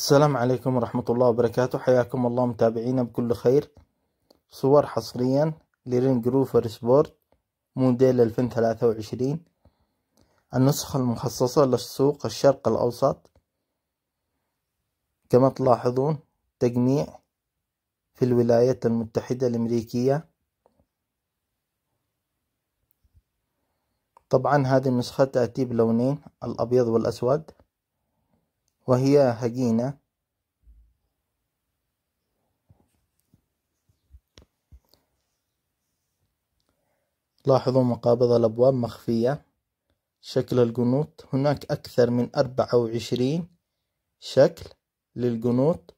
السلام عليكم ورحمة الله وبركاته. حياكم الله متابعينا بكل خير. صور حصريا لرينج روفر سبورت موديل 2023 النسخة المخصصة للسوق الشرق الأوسط. كما تلاحظون تجميع في الولايات المتحدة الأمريكية. طبعا هذه النسخة تأتي بلونين الأبيض والأسود. وهي هجينة. لاحظوا مقابض الأبواب مخفية. شكل القنوط هناك أكثر من أربعة وعشرين شكل للقنوط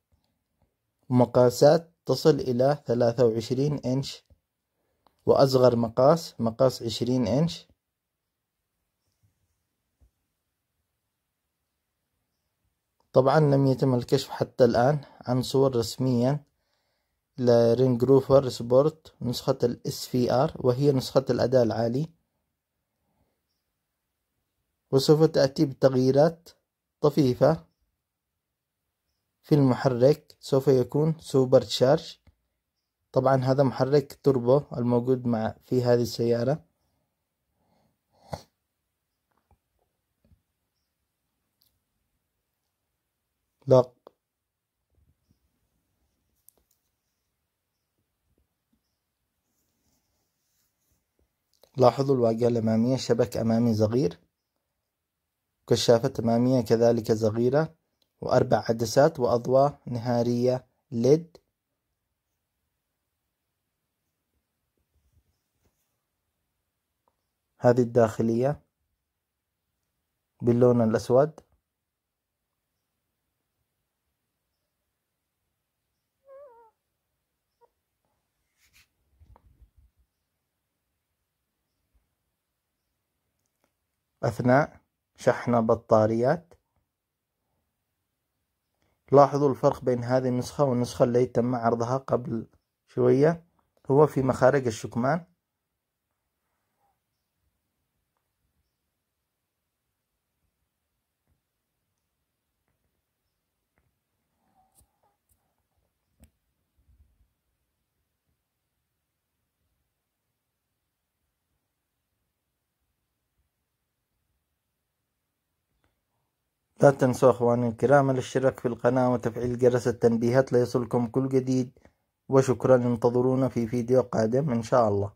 مقاسات تصل إلى ثلاثة وعشرين إنش. وأصغر مقاس مقاس عشرين إنش. طبعا لم يتم الكشف حتى الآن عن صور رسميا لرينج روفر سبورت نسخة ال SVR وهي نسخة الأداء العالي. وسوف تأتي بتغييرات طفيفة في المحرك. سوف يكون supercharge طبعا هذا محرك توربو الموجود مع في هذه السيارة. لا لاحظوا الواجهة الأمامية شبك أمامي صغير كشافة أمامية كذلك صغيرة وأربع عدسات وأضواء نهارية ليد هذه الداخلية باللون الأسود. أثناء شحن بطاريات. لاحظوا الفرق بين هذه النسخة والنسخة التي تم عرضها قبل شوية هو في مخارج الشكمان. لا تنسوا أخواني الكرام الاشتراك في القناة وتفعيل جرس التنبيهات ليصلكم كل جديد وشكرا. انتظرونا في فيديو قادم إن شاء الله.